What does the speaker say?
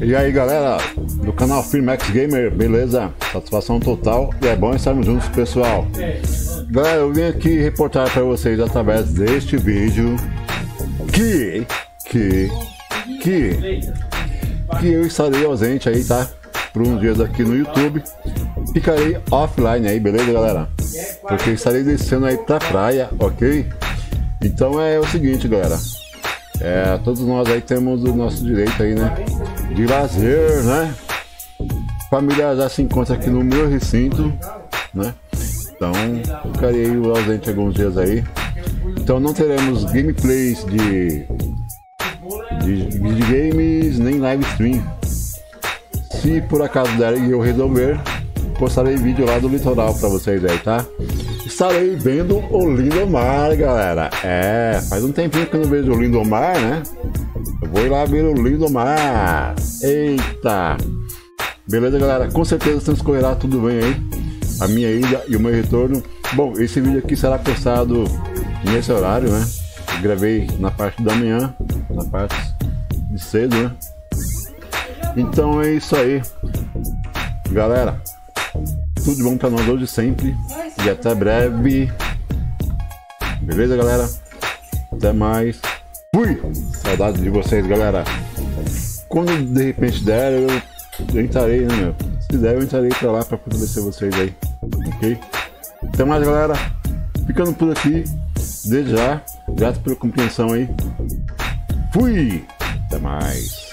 E aí galera do canal Firmax Gamer, beleza? Satisfação total e é bom estarmos juntos pessoal. Galera, eu vim aqui reportar para vocês através deste vídeo que, que, que, que eu estarei ausente aí, tá? Por uns dias aqui no YouTube. Ficarei offline aí, beleza galera? Porque estarei descendo aí pra praia, ok? Então é o seguinte galera, é, todos nós aí temos o nosso direito aí, né? De lazer, né? Família já se encontra aqui no meu recinto, né? Então, ficarei ausente alguns dias aí. Então não teremos gameplays de, de, de games nem live stream. Se por acaso der eu resolver, postarei vídeo lá do litoral para vocês aí, tá? Estarei vendo o Lindomar, galera. É, faz um tempinho que eu não vejo o Lindomar, né? Eu vou ir lá ver o Lindomar. Eita! Beleza, galera? Com certeza transcorrerá tudo bem aí. A minha ida e o meu retorno. Bom, esse vídeo aqui será postado nesse horário, né? Eu gravei na parte da manhã, na parte de cedo, né? Então é isso aí. Galera, tudo bom pra nós hoje sempre. E até breve. Beleza, galera? Até mais. Fui! saudade de vocês, galera. Quando de repente der, eu, eu entrarei, né, meu? Se der, eu entrarei pra lá pra fortalecer vocês aí. Ok? Até mais, galera. Ficando por aqui. Desde já. Grato pela compreensão aí. Fui! Até mais.